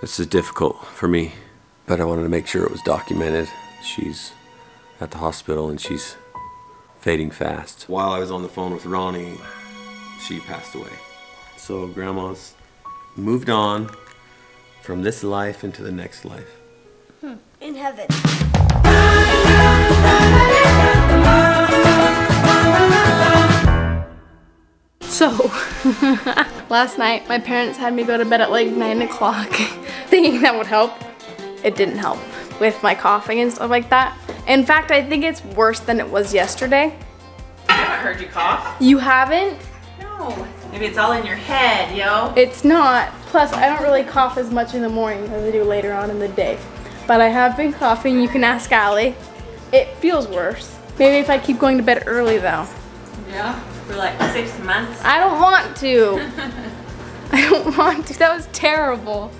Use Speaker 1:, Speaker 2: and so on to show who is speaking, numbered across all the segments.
Speaker 1: This is difficult for me, but I wanted to make sure it was documented. She's at the hospital and she's fading fast. While I was on the phone with Ronnie, she passed away. So grandma's moved on from this life into the next life.
Speaker 2: Hmm, in heaven.
Speaker 3: So, last night my parents had me go to bed at like 9 o'clock thinking that would help. It didn't help with my coughing and stuff like that. In fact, I think it's worse than it was yesterday.
Speaker 4: I haven't heard you cough.
Speaker 3: You haven't?
Speaker 4: No. Maybe it's all in your head, yo.
Speaker 3: It's not. Plus, I don't really cough as much in the morning as I do later on in the day. But I have been coughing. You can ask Allie. It feels worse. Maybe if I keep going to bed early though.
Speaker 4: Yeah. For like six months.
Speaker 3: I don't want to. I don't want to. That was terrible.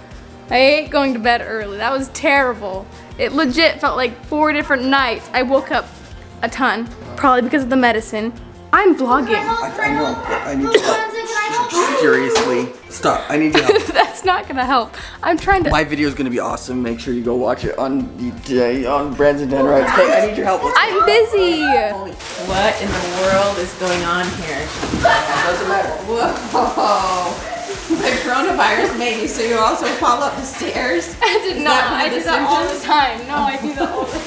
Speaker 3: I hate going to bed early. That was terrible. It legit felt like four different nights. I woke up a ton, probably because of the medicine. I'm vlogging.
Speaker 5: I, I know, I need your help. Seriously. Stop. I need your help.
Speaker 3: That's not gonna help. I'm trying to.
Speaker 5: My video is gonna be awesome. Make sure you go watch it on today on Branson Tannerites. Okay, I need your help. Let's.
Speaker 3: I'm busy.
Speaker 4: What in the world is going on here?
Speaker 5: Doesn't matter.
Speaker 4: Whoa. The coronavirus made you so you also fall up the stairs.
Speaker 3: I did
Speaker 4: Is
Speaker 3: not.
Speaker 4: that one
Speaker 3: I
Speaker 4: the
Speaker 3: do that all the time. No, I do that all the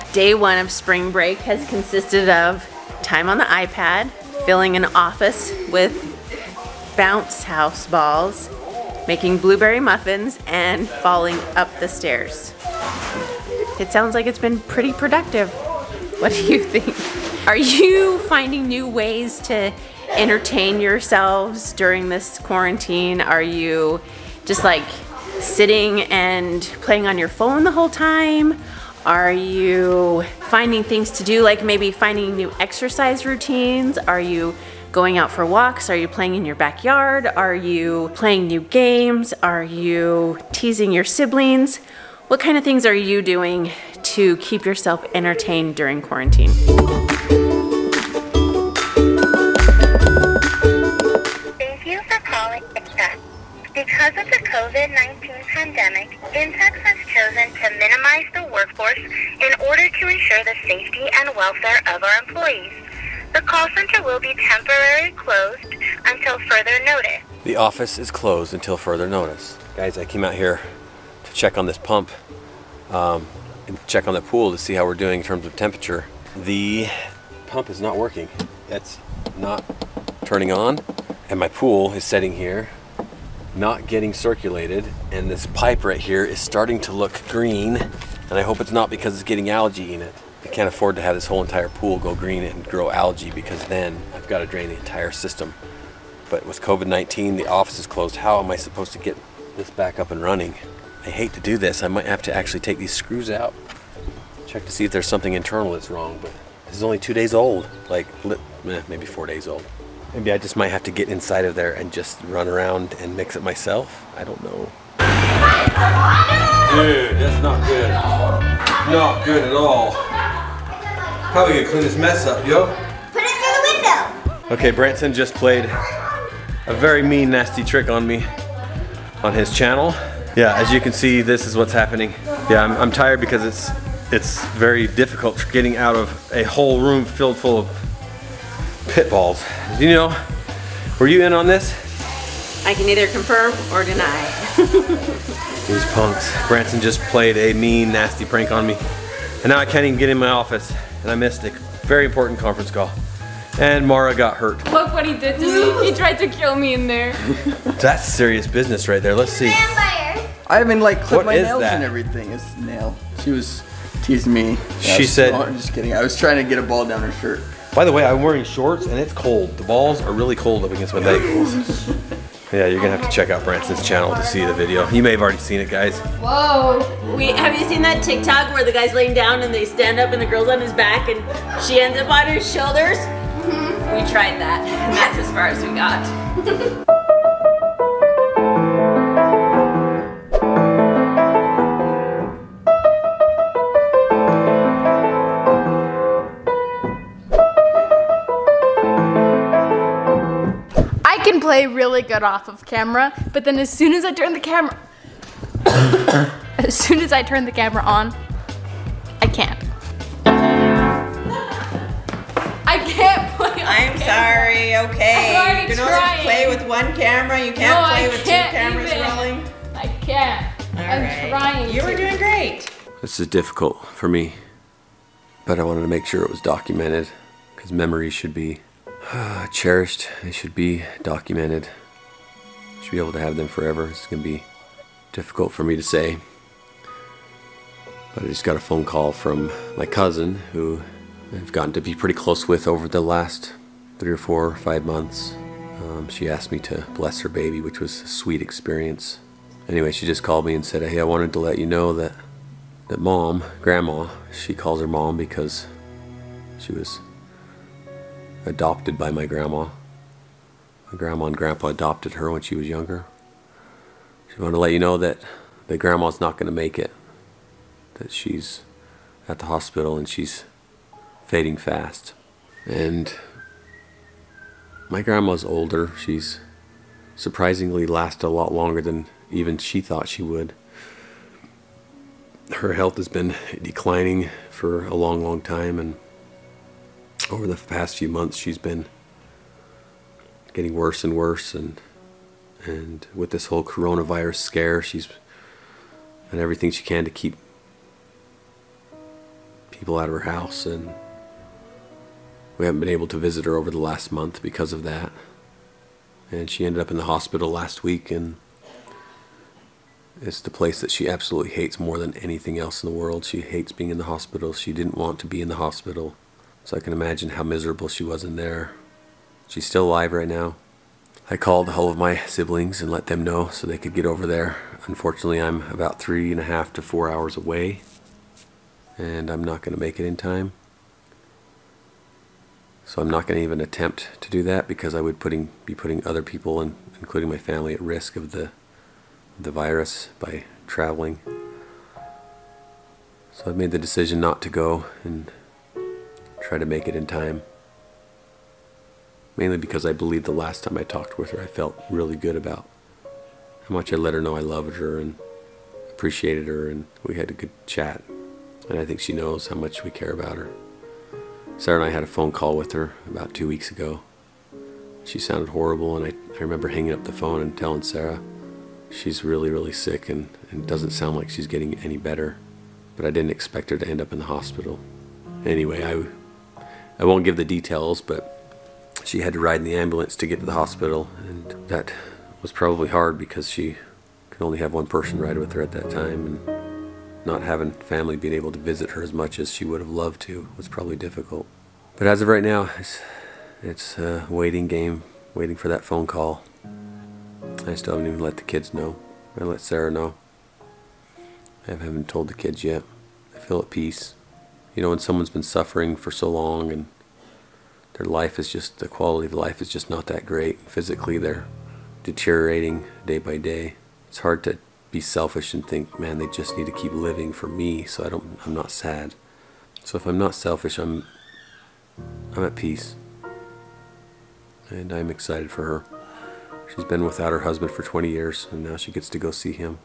Speaker 3: time.
Speaker 4: Day one of spring break has consisted of time on the iPad, filling an office with bounce house balls, making blueberry muffins, and falling up the stairs. It sounds like it's been pretty productive. What do you think? Are you finding new ways to entertain yourselves during this quarantine? Are you just like sitting and playing on your phone the whole time? Are you finding things to do, like maybe finding new exercise routines? Are you going out for walks? Are you playing in your backyard? Are you playing new games? Are you teasing your siblings? What kind of things are you doing to keep yourself entertained during quarantine?
Speaker 6: Because of the COVID-19 pandemic, Intex has chosen to minimize the workforce in order to ensure the safety and welfare of our employees. The call center will be temporarily closed until further notice.
Speaker 1: The office is closed until further notice. Guys, I came out here to check on this pump um, and check on the pool to see how we're doing in terms of temperature. The pump is not working. It's not turning on, and my pool is setting here, not getting circulated, and this pipe right here is starting to look green, and I hope it's not because it's getting algae in it. I can't afford to have this whole entire pool go green and grow algae because then I've got to drain the entire system. But with COVID 19, the office is closed. How am I supposed to get this back up and running? I hate to do this. I might have to actually take these screws out, check to see if there's something internal that's wrong. But this is only two days old, like maybe four days old. Maybe I just might have to get inside of there and just run around and mix it myself. I don't know. Dude, that's not good. Not good at all. Probably gonna clean this mess up, yo?
Speaker 2: Put it through the window.
Speaker 1: Okay, Branson just played a very mean, nasty trick on me on his channel. Yeah, as you can see, this is what's happening. Yeah, I'm, I'm tired because it's it's very difficult getting out of a whole room filled full of pit balls. You know, were you in on this?
Speaker 4: I can either confirm or deny.
Speaker 1: These punks. Branson just played a mean, nasty prank on me. And now I can't even get in my office. And I missed a very important conference call. And Mara got hurt.
Speaker 3: Look what he did to me. He tried to kill me in there.
Speaker 1: That's serious business right there. Let's see.
Speaker 2: Vampire.
Speaker 5: I haven't like clipped
Speaker 1: What
Speaker 5: my nails
Speaker 1: that?
Speaker 5: and everything. It's nail. She was teasing me.
Speaker 1: She
Speaker 5: was-
Speaker 1: said-
Speaker 5: no, I'm just kidding. I was trying to get a ball down her shirt.
Speaker 1: By the way, I'm wearing shorts and it's cold. The balls are really cold up against my ankles. Yeah, you're gonna have to check out Branson's channel to see the video. You may have already seen it, guys.
Speaker 3: Whoa.
Speaker 4: We have you seen that TikTok where the guy's laying down and they stand up and the girl's on his back and she ends up on his shoulders? Mm-hmm. We tried that, and that's as far as we got.
Speaker 3: play really good off of camera, but then as soon as I turn the camera, as soon as I turn the camera on, I can't. I can't play.
Speaker 4: I'm sorry, okay.
Speaker 3: I'm already
Speaker 4: you can
Speaker 3: trying.
Speaker 4: only play with one camera. You can't
Speaker 3: I
Speaker 4: play with
Speaker 3: can't
Speaker 4: two cameras
Speaker 3: even.
Speaker 4: rolling.
Speaker 3: I can't.
Speaker 4: All
Speaker 3: I'm
Speaker 4: right.
Speaker 3: trying.
Speaker 4: You were doing great.
Speaker 1: This is difficult for me, but I wanted to make sure it was documented because memories should be cherished. They should be documented. Should be able to have them forever. It's gonna be difficult for me to say, but I just got a phone call from my cousin who I've gotten to be pretty close with over the last three or four, or five months. Um, she asked me to bless her baby, which was a sweet experience. Anyway, she just called me and said, "Hey, I wanted to let you know that." that mom, grandma, she calls her mom because she was adopted by my grandma. My grandma and grandpa adopted her when she was younger. She wanted to let you know that that grandma's not going to make it. That she's at the hospital and she's fading fast. And my grandma's older. She's surprisingly lasted a lot longer than even she thought she would her health has been declining for a long, long time, and over the past few months, she's been getting worse and worse. And and with this whole coronavirus scare, she's done everything she can to keep people out of her house, and we haven't been able to visit her over the last month because of that. And she ended up in the hospital last week, and it's the place that she absolutely hates more than anything else in the world. She hates being in the hospital. She didn't want to be in the hospital. So I can imagine how miserable she was in there. She's still alive right now. I called all of my siblings and let them know so they could get over there. Unfortunately, I'm about three and a half to four hours away, and I'm not going to make it in time. So I'm not going to even attempt to do that because I would putting be putting other people, and including my family, at risk of the the virus by traveling. So I've made the decision not to go and try to make it in time. Mainly because I believe the last time I talked with her, I felt really good about how much I let her know I loved her and appreciated her, and we had a good chat. And I think she knows how much we care about her. Sarah and I had a phone call with her about two weeks ago. She sounded horrible, and I, I remember hanging up the phone and telling Sarah, she's really, really sick and, and doesn't sound like she's getting any better. But I didn't expect her to end up in the hospital. Anyway, I, I won't give the details, but she had to ride in the ambulance to get to the hospital, and that was probably hard because she could only have one person ride with her at that time, and not having family being able to visit her as much as she would have loved to was probably difficult. But as of right now, it's, it's a waiting game, waiting for that phone call. I still haven't even let the kids know. I let Sarah know. I haven't told the kids yet. I feel at peace. You know, when someone's been suffering for so long and their life is just, the quality of life is just not that great. Physically, they're deteriorating day by day. It's hard to be selfish and think, man, they just need to keep living for me so I don't, I'm not sad. So if I'm not selfish, I'm, I'm at peace. And I'm excited for her. She's been without her husband for 20 years, and now she gets to go see him.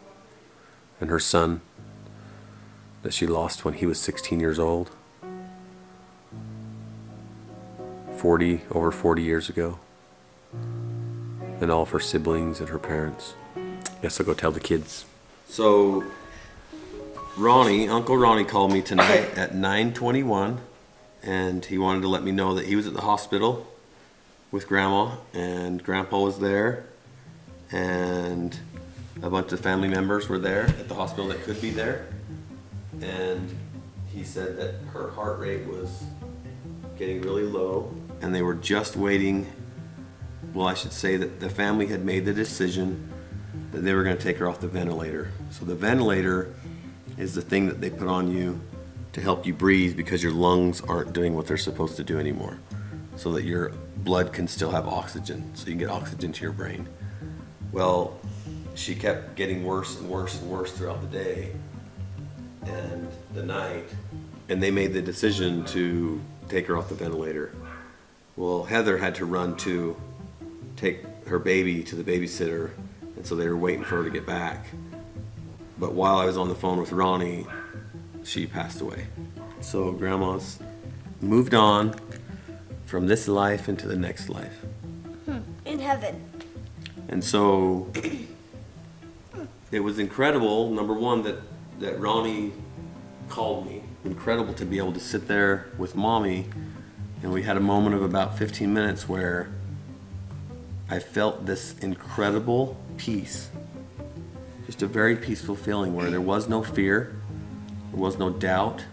Speaker 1: And her son, that she lost when he was 16 years old. 40, over 40 years ago. And all of her siblings and her parents. Guess I'll go tell the kids. So, Ronnie, Uncle Ronnie called me tonight at 9:21, and he wanted to let me know that he was at the hospital with Grandma, and Grandpa was there, and a bunch of family members were there at the hospital that could be there, and he said that her heart rate was getting really low, and they were just waiting. Well, I should say that the family had made the decision that they were going to take her off the ventilator. So the ventilator is the thing that they put on you to help you breathe because your lungs aren't doing what they're supposed to do anymore. So that your blood can still have oxygen, so you can get oxygen to your brain. Well, she kept getting worse and worse and worse throughout the day and the night, and they made the decision to take her off the ventilator. Well, Heather had to run to take her baby to the babysitter, and so they were waiting for her to get back. But while I was on the phone with Ronnie, she passed away. So grandma's moved on from this life into the next life. Hmm.
Speaker 2: In heaven.
Speaker 1: And so it was incredible, number one, that, that Ronnie called me. Incredible to be able to sit there with mommy, and we had a moment of about 15 minutes where I felt this incredible peace. Just a very peaceful feeling where there was no fear, there was no doubt,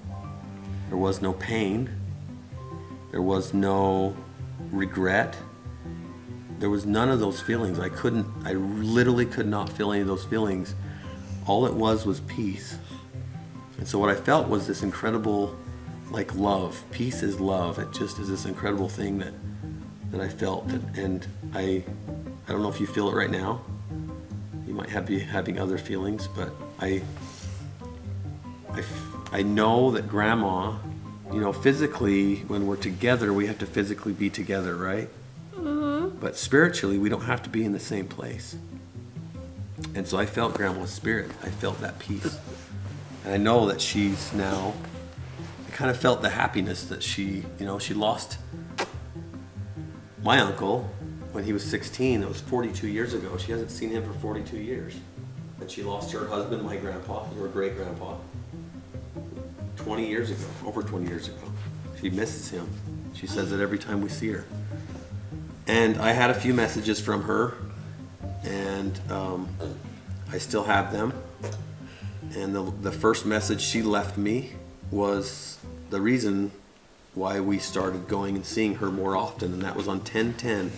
Speaker 1: there was no pain, there was no regret there was none of those feelings. I couldn't, I literally could not feel any of those feelings. All it was was peace. And so what I felt was this incredible, like love. Peace is love. It just is this incredible thing that that I felt. And, and I, I don't know if you feel it right now. You might have be having other feelings, but I I, I know that Grandma, you know, physically when we're together, we have to physically be together, right? Mm-hmm. But spiritually, we don't have to be in the same place. And so I felt Grandma's spirit. I felt that peace. And I know that she's now, I kind of felt the happiness that she, you know, she lost my uncle when he was 16. That was 42 years ago. She hasn't seen him for 42 years. And she lost her husband, my grandpa, her great grandpa, 20 years ago, over 20 years ago. She misses him. She says it every time we see her. And I had a few messages from her, and um, I still have them. And the, the first message she left me was the reason why we started going and seeing her more often, and that was on 1010,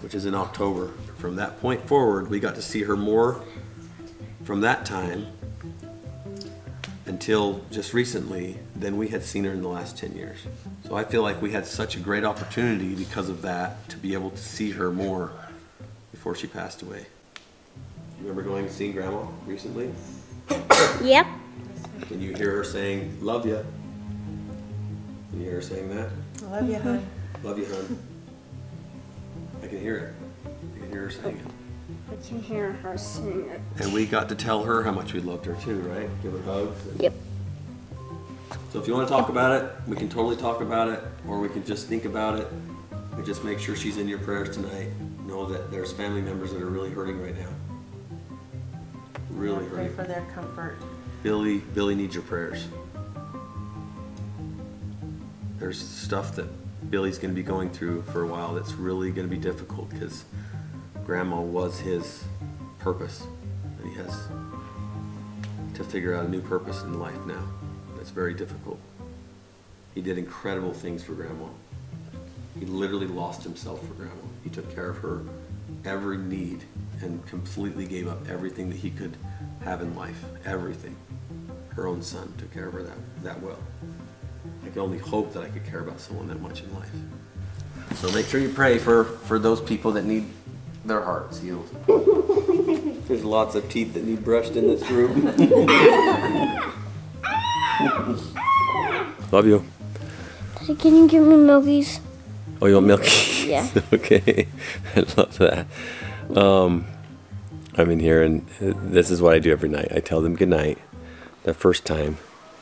Speaker 1: which is in October. From that point forward, we got to see her more from that time until just recently than we had seen her in the last 10 years. So I feel like we had such a great opportunity because of that to be able to see her more before she passed away. You remember going and seeing grandma recently?
Speaker 2: Yep.
Speaker 1: Can you hear her saying, love ya? Can you hear her saying that?
Speaker 4: Love you, hon.
Speaker 1: Love you, hon. I can hear it. I can hear her saying it.
Speaker 2: I can hear her sing it.
Speaker 1: And we got to tell her how much we loved her too, right? Give her hugs. and-
Speaker 2: Yep.
Speaker 1: So if you want to talk about it, we can totally talk about it, or we can just think about it. But just make sure she's in your prayers tonight. Know that there's family members that are really hurting right now. Really
Speaker 4: Pray
Speaker 1: hurting.
Speaker 4: for their comfort.
Speaker 1: Billy, Billy needs your prayers. There's stuff that Billy's going to be going through for a while that's really going to be difficult because Grandma was his purpose, and he has to figure out a new purpose in life now. That's very difficult. He did incredible things for Grandma. He literally lost himself for Grandma. He took care of her every need and completely gave up everything that he could have in life. Everything. Her own son took care of her that, that well. I can only hope that I could care about someone that much in life. So make sure you pray for, for those people that need their hearts healed. There's lots of teeth that need brushed in this room. Love you.
Speaker 2: Can you give me milkies?
Speaker 1: Oh, you want milk?
Speaker 2: Yeah.
Speaker 1: okay. I love that. Um, I'm in here, and uh, this is what I do every night. I tell them good night the first time,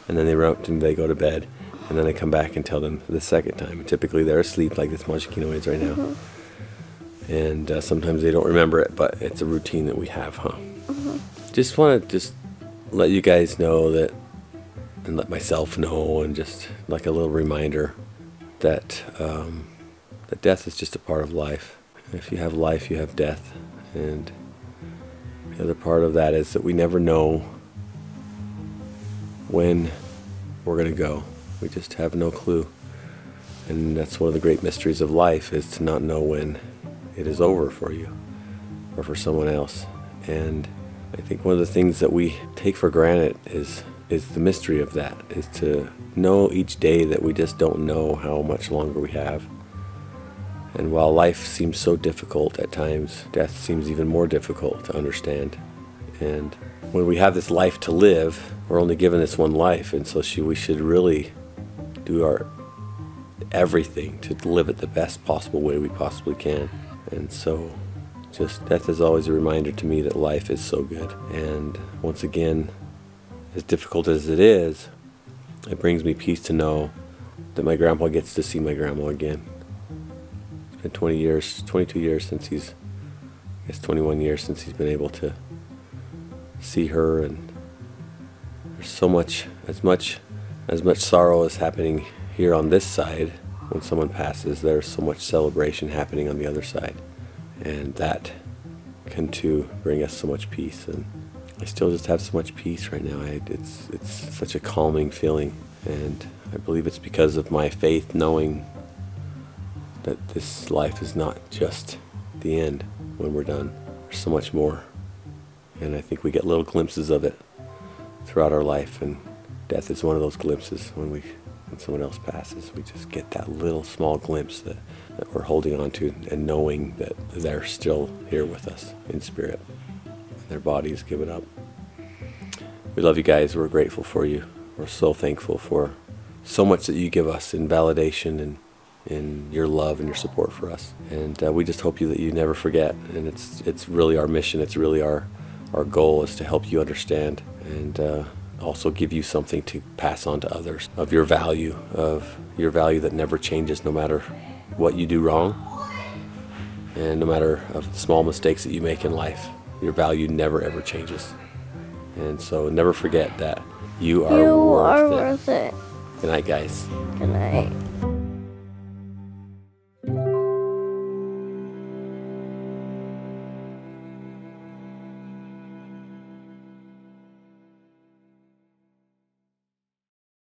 Speaker 1: and then they up and they go to bed, and then I come back and tell them the second time. Typically, they're asleep like this Moshikino is right now, and uh, sometimes they don't remember it, but it's a routine that we have, huh? Just want to just let you guys know that, and let myself know, and just like a little reminder that. Um, that death is just a part of life. If you have life, you have death. And the other part of that is that we never know when we're going to go. We just have no clue. And that's one of the great mysteries of life is to not know when it is over for you or for someone else. And I think one of the things that we take for granted is is the mystery of that is to know each day that we just don't know how much longer we have. And while life seems so difficult at times, death seems even more difficult to understand. And when we have this life to live, we're only given this one life, and so she, we should really do our everything to live it the best possible way we possibly can. And so just death is always a reminder to me that life is so good. And once again, as difficult as it is, it brings me peace to know that my grandpa gets to see my grandma again. It's been 20 years, 22 years since he's, I guess 21 years since he's been able to see her and there's so much, as much, as much sorrow is happening here on this side when someone passes, there's so much celebration happening on the other side. And that can too bring us so much peace. And I still just have so much peace right now. I, it's, it's such a calming feeling. And I believe it's because of my faith knowing that this life is not just the end when we're done. There's so much more. And I think we get little glimpses of it throughout our life. And death is one of those glimpses when we when someone else passes. We just get that little small glimpse that, that we're holding on to and knowing that they're still here with us in spirit. And Their bodies give it up. We love you guys. We're grateful for you. We're so thankful for so much that you give us in validation and in your love and your support for us. And uh, we just hope you that you never forget. And it's it's really our mission. It's really our our goal is to help you understand and uh, also give you something to pass on to others of your value, of your value that never changes no matter what you do wrong and no matter of the small mistakes that you make in life. Your value never ever changes. And so never forget that you are
Speaker 2: You
Speaker 1: worth
Speaker 2: are
Speaker 1: it.
Speaker 2: worth it.
Speaker 1: Good night, guys.
Speaker 2: Good night.